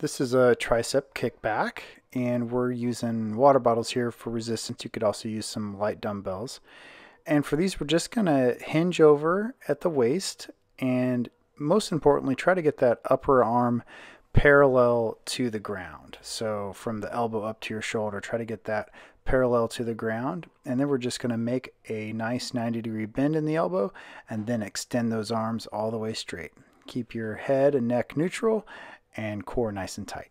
This is a tricep kickback and we're using water bottles here for resistance. You could also use some light dumbbells. And for these, we're just going to hinge over at the waist and most importantly, try to get that upper arm parallel to the ground. So from the elbow up to your shoulder, try to get that parallel to the ground. And then we're just going to make a nice 90 degree bend in the elbow and then extend those arms all the way straight. Keep your head and neck neutral and core nice and tight.